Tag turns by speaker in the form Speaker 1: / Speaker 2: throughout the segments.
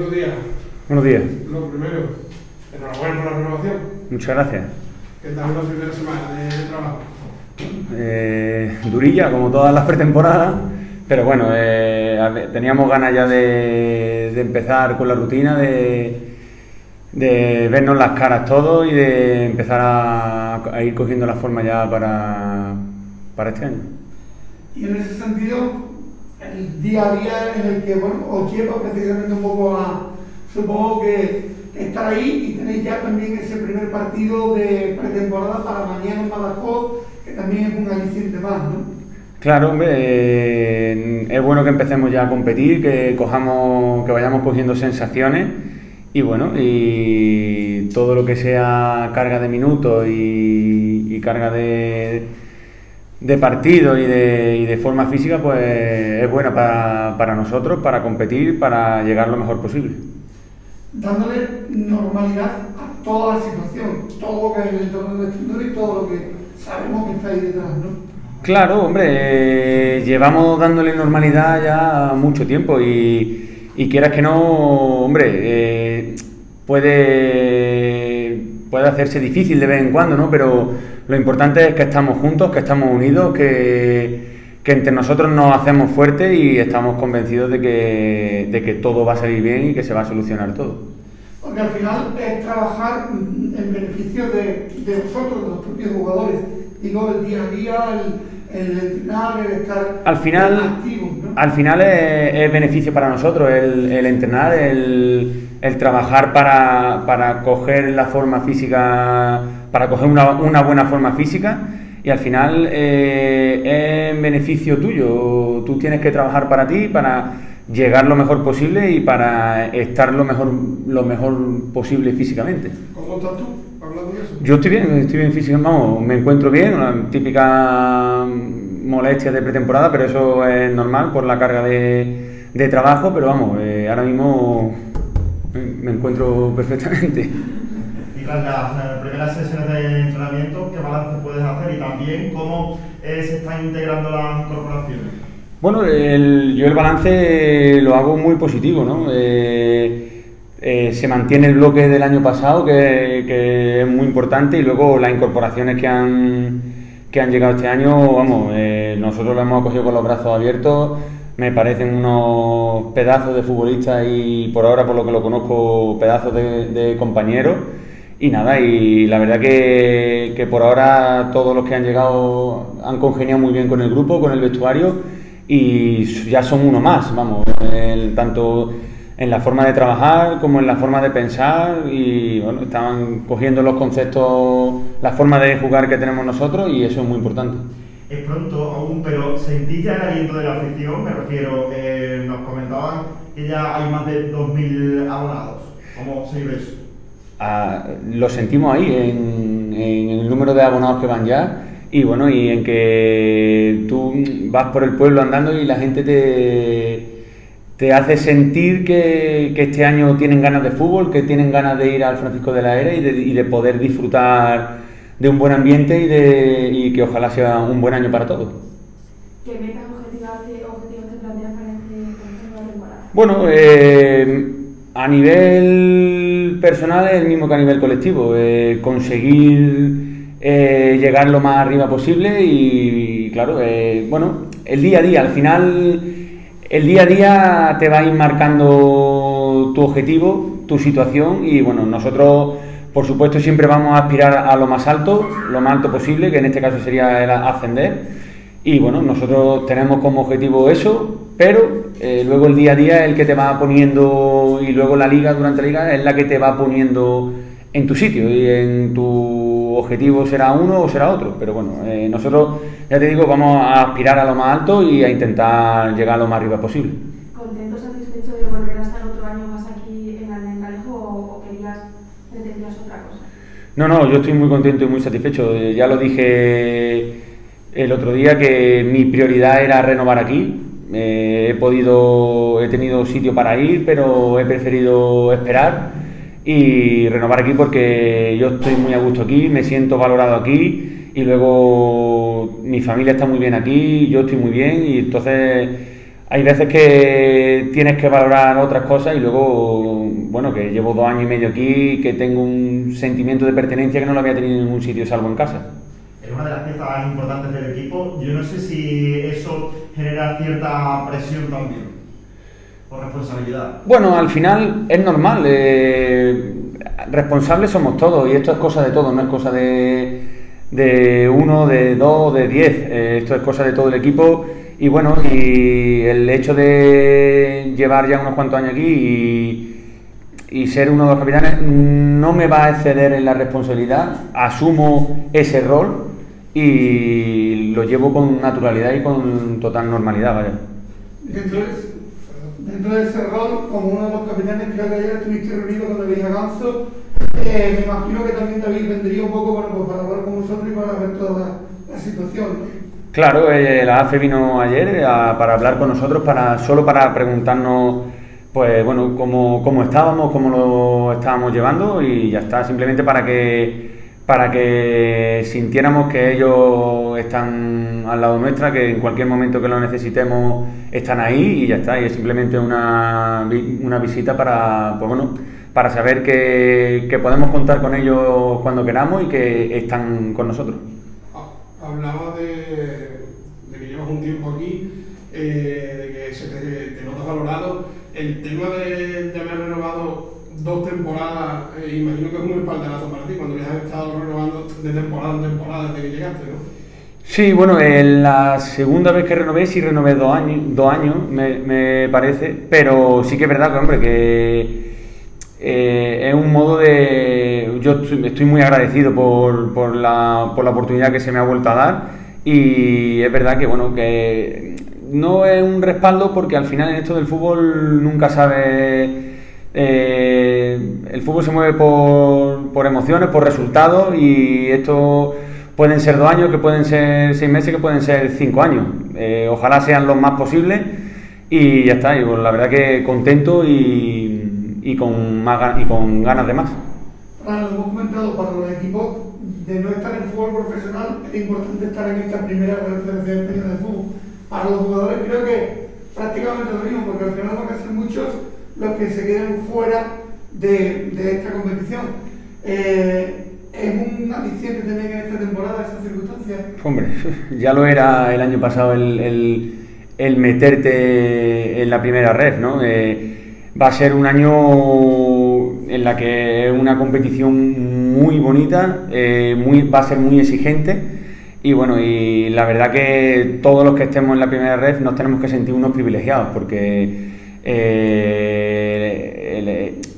Speaker 1: Buenos días.
Speaker 2: Buenos días.
Speaker 1: Lo primero, enhorabuena por la renovación.
Speaker 2: Muchas gracias.
Speaker 1: ¿Qué tal la primera semana de trabajo?
Speaker 2: Eh, durilla, como todas las pretemporadas, pero bueno, eh, teníamos ganas ya de, de empezar con la rutina, de, de vernos las caras todos y de empezar a, a ir cogiendo la forma ya para, para este año.
Speaker 3: Y en ese sentido, el día a día es el que bueno, os lleva precisamente un poco a, supongo que estar ahí y tenéis ya también ese primer partido de pretemporada para mañana en Badajoz, que también es un aliciente más, ¿no?
Speaker 2: Claro, hombre, eh, es bueno que empecemos ya a competir, que cojamos, que vayamos cogiendo sensaciones y bueno, y todo lo que sea carga de minutos y carga de, de partido y de, y de forma física, pues es buena para, para nosotros, para competir, para llegar lo mejor posible.
Speaker 3: Dándole normalidad a toda la situación, todo lo que es el entorno del vestidor y todo lo que sabemos que está ahí detrás, ¿no?
Speaker 2: Claro, hombre, eh, llevamos dándole normalidad ya mucho tiempo y, y quieras que no, hombre, eh, puede, puede hacerse difícil de vez en cuando, ¿no? Pero lo importante es que estamos juntos, que estamos unidos, que, que entre nosotros nos hacemos fuertes y estamos convencidos de que, de que todo va a salir bien y que se va a solucionar todo.
Speaker 3: Porque al final es trabajar en beneficio de, de vosotros, de los propios jugadores, y no el día a día, el, el entrenar, el estar
Speaker 2: Al final,
Speaker 3: activos, ¿no?
Speaker 2: al final es, es beneficio para nosotros el, el entrenar, el, el trabajar para, para coger la forma física, para coger una, una buena forma física y al final eh, es beneficio tuyo. Tú tienes que trabajar para ti, para llegar lo mejor posible y para estar lo mejor, lo mejor posible físicamente.
Speaker 1: ¿Cómo estás tú? Hablando de eso.
Speaker 2: Yo estoy bien, estoy bien físicamente, vamos, me encuentro bien, una típica molestia de pretemporada, pero eso es normal por la carga de, de trabajo, pero vamos, eh, ahora mismo me, encuentro perfectamente.
Speaker 4: Y tras las eh, primeras sesiones de entrenamiento, ¿qué balance puedes hacer? Y también cómo eh, se están integrando las incorporaciones.
Speaker 2: Bueno, el- yo el balance lo hago muy positivo, ¿no? Eh, eh, se mantiene el bloque del año pasado, que, que es muy importante, y luego las incorporaciones que han, que han llegado este año, vamos, eh, nosotros lo hemos acogido con los brazos abiertos, me parecen unos pedazos de futbolistas y por ahora, por lo que lo conozco, pedazos de, de compañeros. Y nada, y la verdad que, que por ahora todos los que han llegado han congeniado muy bien con el grupo, con el vestuario y ya son uno más, vamos, tanto en la forma de trabajar como en la forma de pensar y bueno, estaban cogiendo los conceptos, la forma de jugar que tenemos nosotros y eso es muy importante.
Speaker 4: Es pronto aún, pero ¿sentís ya el aliento de la afición? Me refiero, eh, nos comentaban que ya hay más de 2.000 abonados. ¿Cómo se vive eso?
Speaker 2: Ah, lo sentimos ahí, en, en el número de abonados que van ya, y bueno, y en que tú vas por el pueblo andando y la gente te, te hace sentir que, que este año tienen ganas de fútbol, que tienen ganas de ir al Francisco de la Era y de, y de poder disfrutar de un buen ambiente y, de, y que ojalá sea un buen año para todos.
Speaker 5: ¿Qué metas objetivas te, objetivos te planteas para, este, para temporada?
Speaker 2: Bueno, eh, a nivel personal es el mismo que a nivel colectivo. eh, conseguir eh, llegar lo más arriba posible y, claro, eh, bueno, el día a día, al final, el día a día te va a ir marcando tu objetivo, tu situación y, bueno, nosotros, por supuesto, siempre vamos a aspirar a lo más alto, lo más alto posible, que en este caso sería el ascender. Y bueno, nosotros tenemos como objetivo eso, pero eh, luego el día a día es el que te va poniendo, y luego la liga durante la liga es la que te va poniendo en tu sitio y en tu objetivo será uno o será otro. Pero bueno, eh, nosotros, ya te digo, vamos a aspirar a lo más alto y a intentar llegar a lo más arriba posible.
Speaker 5: ¿Contento, satisfecho de volver a estar otro año más aquí en Almendralejo o, o querías, pretendías otra cosa?
Speaker 2: No, no, yo estoy muy contento y muy satisfecho. Eh, Ya lo dije el otro día que mi prioridad era renovar aquí. Eh, he podido, he tenido sitio para ir, pero he preferido esperar y renovar aquí porque yo estoy muy a gusto aquí, me siento valorado aquí y luego mi familia está muy bien aquí, yo estoy muy bien y entonces hay veces que tienes que valorar otras cosas y luego, bueno, que llevo dos años y medio aquí y que tengo un sentimiento de pertenencia que no lo había tenido en ningún sitio salvo en casa.
Speaker 4: Es una de las piezas importantes del equipo. Yo no sé si eso genera cierta presión también, o responsabilidad.
Speaker 2: Bueno, al final es normal. eh, responsables somos todos y esto es cosa de todos, no es cosa de, de uno, de dos, de diez. eh, esto es cosa de todo el equipo y bueno, y el hecho de llevar ya unos cuantos años aquí y, y ser uno de los capitanes no me va a exceder en la responsabilidad. Asumo ese rol y lo llevo con naturalidad y con total normalidad, vaya.
Speaker 3: Dentro de, dentro de ese rol, como uno de los capitanes, creo que ayer estuviste reunido con David Aganzo. Eh, me imagino que también David vendría un poco bueno, pues para hablar con vosotros y para ver toda la, la situación.
Speaker 2: Claro, eh, la AFE vino ayer eh, a- para hablar con nosotros, para, solo para preguntarnos, pues bueno, cómo, cómo estábamos, cómo lo estábamos llevando y ya está, simplemente para que, para que sintiéramos que ellos están al lado nuestra, que en cualquier momento que lo necesitemos están ahí y ya está, y es simplemente una, una visita para, pues bueno, para saber que, que podemos contar con ellos cuando queramos y que están con nosotros.
Speaker 1: Hablabas de, de que llevas un tiempo aquí, eh, de que se te, te notas valorado. El tema de, de haber renovado dos temporadas, eh, imagino que es un espaldarazo para ti, cuando ya has estado renovando de temporada en temporada desde que llegaste, ¿no?
Speaker 2: Sí, bueno, en la segunda vez que renové, sí renové dos años, dos años me, me parece, pero sí que es verdad que, hombre, que eh, es un modo de... Yo estoy muy agradecido por, por, la, por la oportunidad que se me ha vuelto a dar y es verdad que, bueno, que no es un respaldo porque al final en esto del fútbol nunca sabe... eh, el fútbol se mueve por, por emociones, por resultados y esto pueden ser dos años, que pueden ser seis meses, que pueden ser cinco años. Eh, ojalá sean los más posibles y ya está. Y pues, la verdad que contento y, con más y con ganas de más.
Speaker 3: Ahora, lo hemos comentado para los equipos de no estar en fútbol profesional, es importante estar en esta primera Federación Española de Fútbol. Para los jugadores creo que prácticamente lo mismo, porque al final van a ser muchos los que se queden fuera de, de esta competición. Eh, es un aliciente también en esta temporada esa circunstancia.
Speaker 2: Hombre, ya lo era el año pasado el, el- el meterte en la primera red, ¿no? Eh, va a ser un año en la que es una competición muy bonita, eh, muy, va a ser muy exigente y bueno, y la verdad que todos los que estemos en la primera red nos tenemos que sentir unos privilegiados porque eh,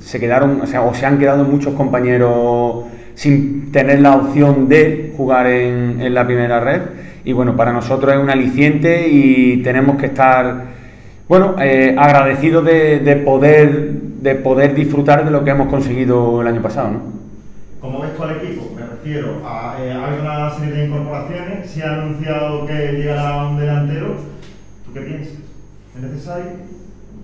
Speaker 2: se quedaron, o sea, o se han quedado muchos compañeros sin tener la opción de jugar en, en la primera red. Y bueno, para nosotros es un aliciente y tenemos que estar, bueno, eh, agradecidos de, de poder, de poder disfrutar de lo que hemos conseguido el año pasado, ¿no?
Speaker 4: ¿Cómo ves tú al equipo? Refiero a eh, una serie de incorporaciones, se ha anunciado que llegará un delantero. ¿Tú qué piensas? ¿Es necesario?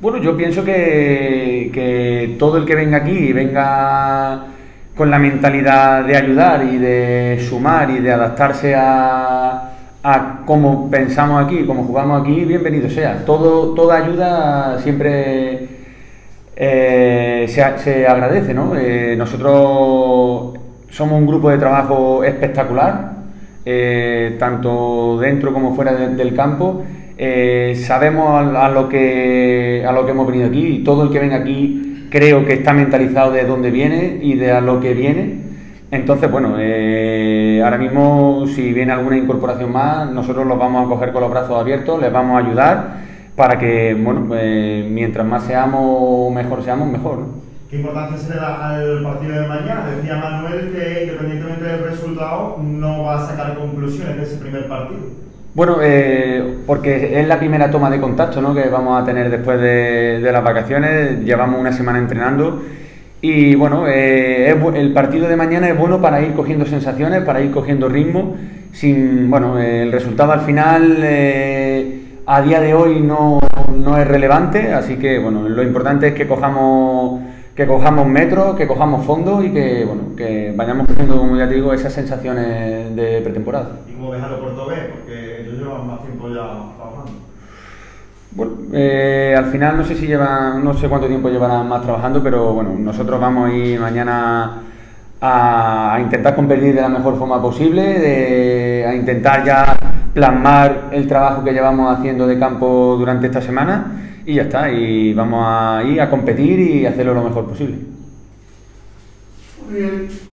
Speaker 2: Bueno, yo pienso que, que todo el que venga aquí venga con la mentalidad de ayudar y de sumar y de adaptarse a, a cómo pensamos aquí, cómo jugamos aquí, bienvenido sea. Todo, toda ayuda siempre eh, se, se agradece, ¿no? Eh, nosotros somos un grupo de trabajo espectacular, eh, tanto dentro como fuera de- del campo. Eh, sabemos a, lo que, a lo que hemos venido aquí y todo el que venga aquí creo que está mentalizado de dónde viene y de a lo que viene. Entonces, bueno, eh, ahora mismo si viene alguna incorporación más, nosotros los vamos a coger con los brazos abiertos, les vamos a ayudar para que, bueno, eh, mientras más seamos, mejor seamos, mejor.
Speaker 4: ¿Qué importancia se le da al partido de mañana? Decía Manuel que independientemente del resultado no va a sacar conclusiones de ese primer partido.
Speaker 2: Bueno, eh, porque es la primera toma de contacto ¿no? que vamos a tener después de, las vacaciones. Llevamos una semana entrenando y bueno, eh, el partido de mañana es bueno para ir cogiendo sensaciones, para ir cogiendo ritmo. Sin, bueno, eh, el resultado al final a día de hoy no, no es relevante, así que bueno, lo importante es que cojamos que cojamos metros, que cojamos fondo y que bueno, que vayamos cogiendo, como ya te digo, esas sensaciones de pretemporada.
Speaker 4: ¿Y cómo ves a los portugués? Porque ellos llevan más tiempo ya trabajando.
Speaker 2: Bueno, eh, al final no sé si llevan, no sé cuánto tiempo llevarán más trabajando, pero bueno, nosotros vamos a ir mañana a, a intentar competir de la mejor forma posible, de- a intentar ya plasmar el trabajo que llevamos haciendo de campo durante esta semana y ya está, y vamos a ir a competir y hacerlo lo mejor posible.
Speaker 3: Muy bien.